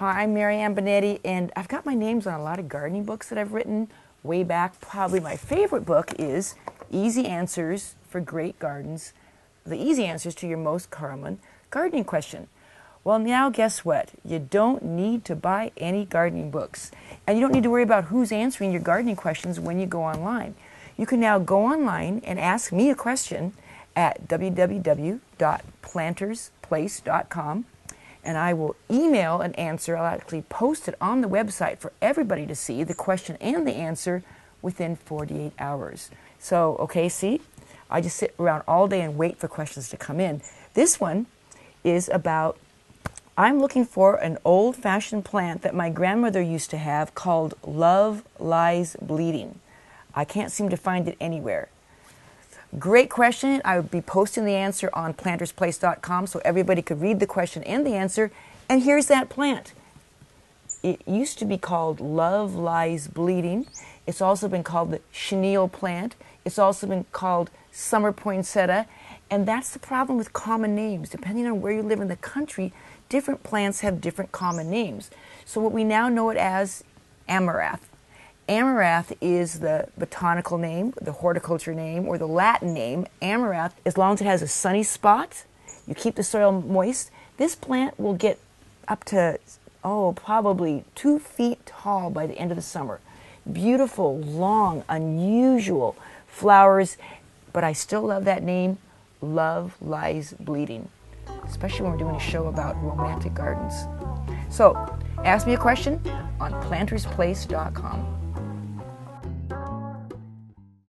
Hi, I'm Marianne Binetti, and I've got my names on a lot of gardening books that I've written way back. Probably my favorite book is Easy Answers for Great Gardens, the easy answers to your most common gardening question. Well, now guess what? You don't need to buy any gardening books, and you don't need to worry about who's answering your gardening questions when you go online. You can now go online and ask me a question at www.plantersplace.com and I will email an answer. I'll actually post it on the website for everybody to see the question and the answer within 48 hours. So, okay, see, I just sit around all day and wait for questions to come in. This one is about I'm looking for an old fashioned plant that my grandmother used to have called Love Lies Bleeding. I can't seem to find it anywhere. Great question. I would be posting the answer on plantersplace.com so everybody could read the question and the answer. And here's that plant. It used to be called Love Lies Bleeding. It's also been called the chenille plant. It's also been called summer poinsettia. And that's the problem with common names. Depending on where you live in the country, different plants have different common names. So, what we now know it as amaranth. Amaranth is the botanical name, the horticulture name, or the Latin name. Amaranth, as long as it has a sunny spot, you keep the soil moist, this plant will get up to, oh, probably two feet tall by the end of the summer. Beautiful, long, unusual flowers, but I still love that name. Love lies bleeding, especially when we're doing a show about romantic gardens. So, ask me a question on plantersplace.com.